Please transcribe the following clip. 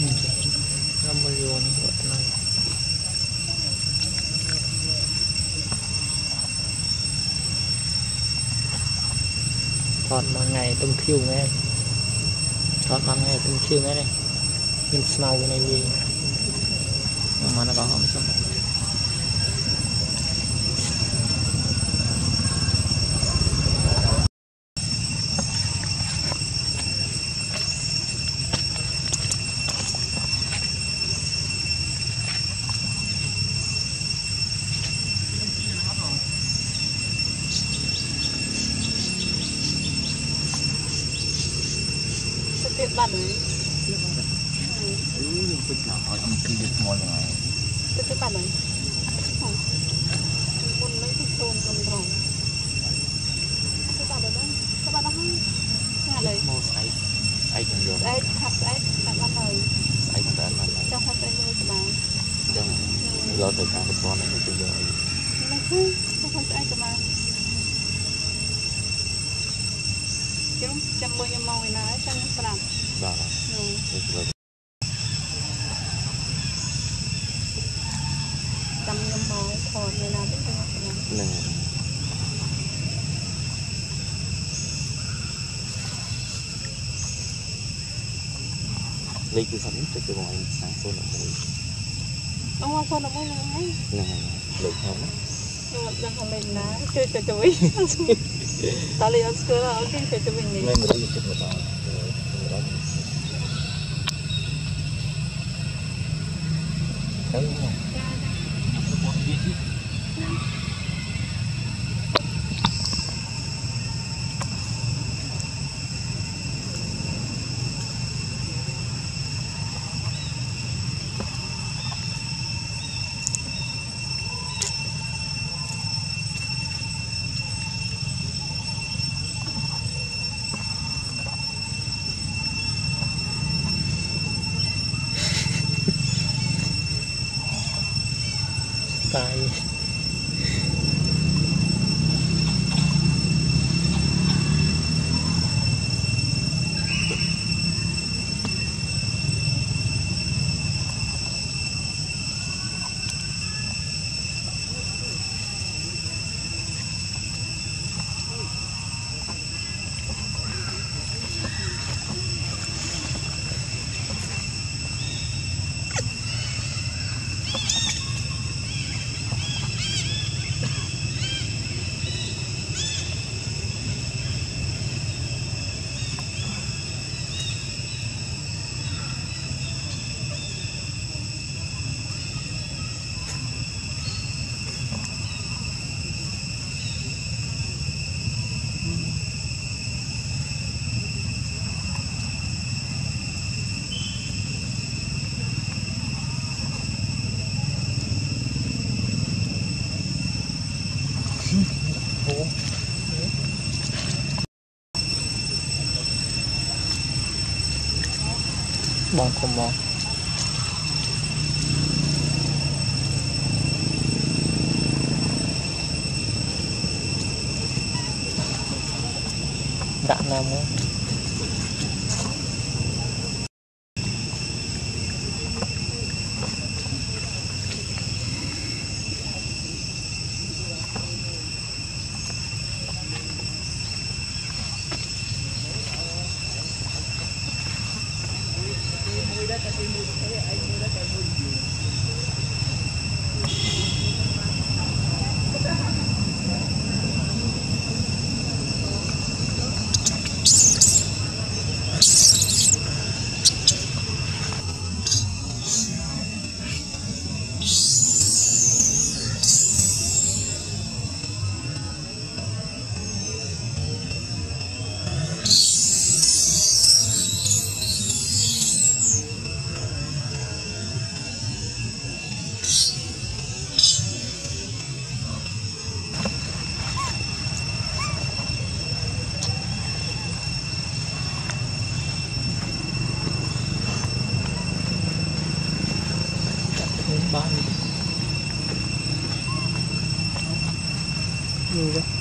năm mươi vô nữa này thọt mà ngày tung khiêu nghe thọt mà ngày tung khiêu nghe này nhìn snow cái này gì mà nó có không sao ទៀតបាត់ហើយអឺយើងពេញណាស់ឲ្យអំពីវាស្មល់ហ្នឹងហើយទៀតបាត់ហើយមុននេះទីជូនកំរងទៀតបាត់ហើយទៀតបាត់ហើយណាឡើយមកស្អែកស្អែកនឹងយកស្អែកខាត់ស្អែកដាក់បាត់ហើយស្អែកនឹងតែបានហើយចង់ខាត់ស្អែកលើក្បាលអញ្ចឹងយកទៅការប្រព័ន្ធនេះទៅយកឲ្យហ្នឹងគឺចង់ខាត់ស្អែកក្បាលខ្ញុំចាំមើលខ្ញុំមកឯណាចាំខ្ញុំប្រាប់ បាទហ្នឹងទៅធ្វើចាំខ្ញុំមកថតឯណាទៅខ្ញុំប្រាប់នឹងលេខទូរស័ព្ទនេះទៅទៅមកឯងសាំង011អូមកផងមួយហ្នឹងហើយហ្នឹងហើយលេខខ្ញុំណាខ្ញុំអត់ដឹងថាលេខណាជួយទៅទៅវិញតើលេខអត់ស្គាល់អត់គេជួយទៅវិញនេះមេមរីចិត្តមកដល់ ទៅ ตาย បងធំមកដាក់ណាមក ដាក់ខ្លួនបាន